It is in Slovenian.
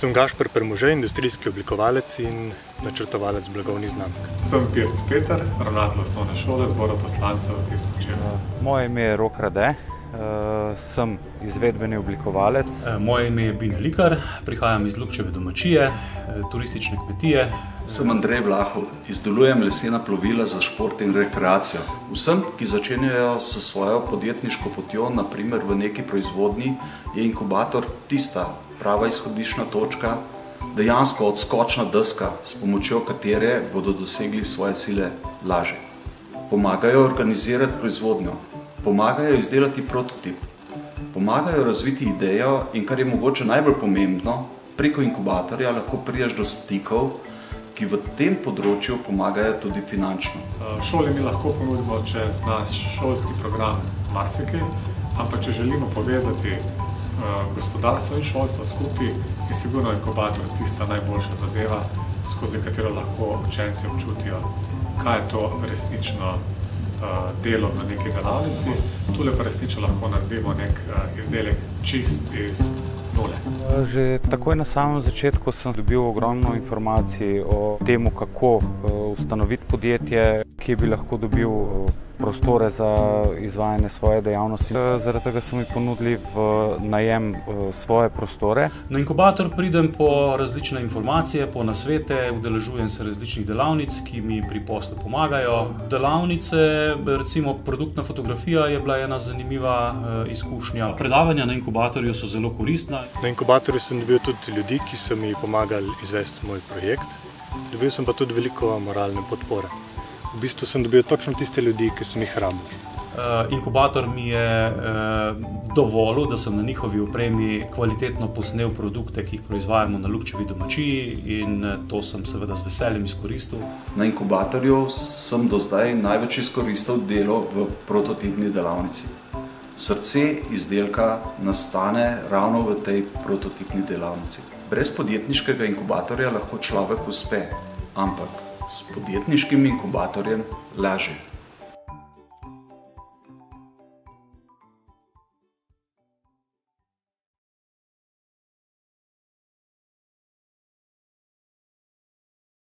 Sem Gašpr Premože, industrijski oblikovalec in načrtovalec blagovnih znamk. Sem Pirc Peter, ravnatelj osnovne šole zbora poslancev iz Kočeva. Moje ime je Rok Rade, sem izvedbeni oblikovalec. Moje ime je Bine Likar, prihajam iz Lukčeve domačije, turistične kmetije. Sem Andrej Vlahov, izdelujem lesena plovila za šport in rekreacijo. Vsem, ki začenjajo s svojo podjetniško potjo, naprimer v neki proizvodnji, je inkubator tista prava izhodišna točka, dejansko odskočna deska, s pomočjo katere bodo dosegli svoje cilje laže. Pomagajo organizirati proizvodnjo, pomagajo izdelati prototip, pomagajo razviti idejo in kar je mogoče najbolj pomembno, preko inkubatorja lahko priješ do stikov, ki v tem področju pomagajo tudi finančno. V šoli mi lahko ponudimo čez naš šolski program marsikaj, ampak če želimo povezati gospodarstvo in šolstvo skupaj, je sigurno inkubator tista najboljša zadeva, skozi katero lahko učenci občutijo, kaj je to resnično delo v neki delavnici. Tule pa resnično lahko naredimo nek izdelek čist iz nule. Že takoj na samem začetku sem dobil ogromno informacij o tem, kako ustanoviti podjetje, kje bi lahko dobil prostore za izvajanje svoje dejavnosti. Zaradi tega so mi ponudili v najem svoje prostore. Na inkubator pridem po različne informacije, po nasvete, udeležujem se različnih delavnic, ki mi pri poslu pomagajo. Delavnice, recimo produktna fotografija, je bila ena zanimiva izkušnja. Predavanja na inkubatorju so zelo koristna. Na inkubatorju sem dobil tudi ljudi, ki so mi pomagali izvesti moj projekt. Dobil sem pa tudi veliko moralne podpore. V bistvu sem dobil točno tiste ljudi, ki sem jih rabil. Inkubator mi je dovolil, da sem na njihovi opremi kvalitetno posnel produkte, ki jih proizvajamo na Lukčevi domačiji in to sem seveda z veseljem izkoristil. Na inkubatorju sem do zdaj največ izkoristil delo v prototipni delavnici. Srce izdelka nastane ravno v tej prototipni delavnici. Brez podjetniškega inkubatorja lahko človek uspe, ampak s podjetniškim inkubatorjem lažje.